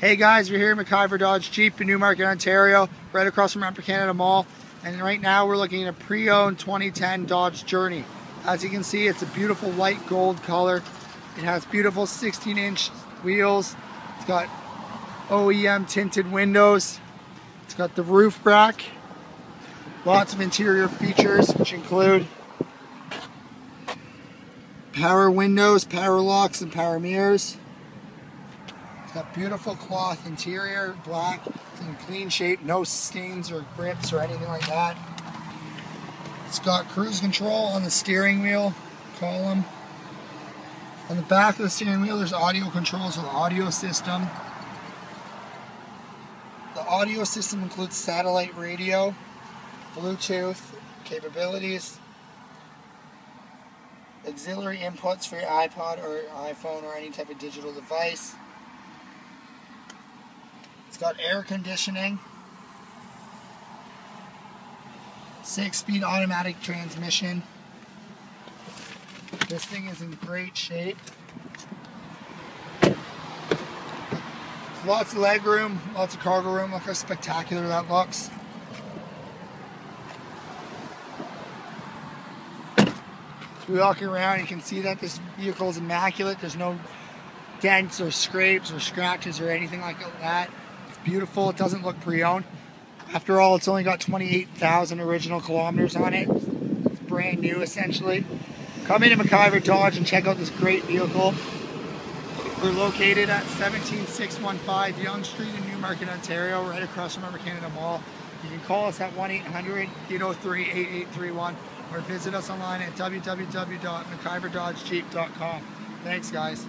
Hey guys, we're here at MacIver Dodge Jeep in Newmarket, Ontario, right across from Upper Canada Mall. And right now we're looking at a pre-owned 2010 Dodge Journey. As you can see, it's a beautiful light gold color. It has beautiful 16-inch wheels. It's got OEM tinted windows. It's got the roof rack. Lots of interior features, which include power windows, power locks, and power mirrors. It's got beautiful cloth interior, black, in clean shape, no stains or grips or anything like that. It's got cruise control on the steering wheel column. On the back of the steering wheel, there's audio controls for the audio system. The audio system includes satellite radio, Bluetooth capabilities, auxiliary inputs for your iPod or iPhone or any type of digital device. It's got air conditioning, six-speed automatic transmission. This thing is in great shape. Lots of leg room, lots of cargo room. Look how spectacular that looks. As we walk around, you can see that this vehicle is immaculate. There's no dents or scrapes or scratches or anything like that. Beautiful. It doesn't look pre-owned. After all, it's only got 28,000 original kilometers on it. It's brand new, essentially. Come into MacIver Dodge and check out this great vehicle. We're located at 17615 Yonge Street in Newmarket, Ontario, right across from Upper Canada Mall. You can call us at 1-800-803-8831 or visit us online at www.maciverdodgejeep.com. Thanks, guys.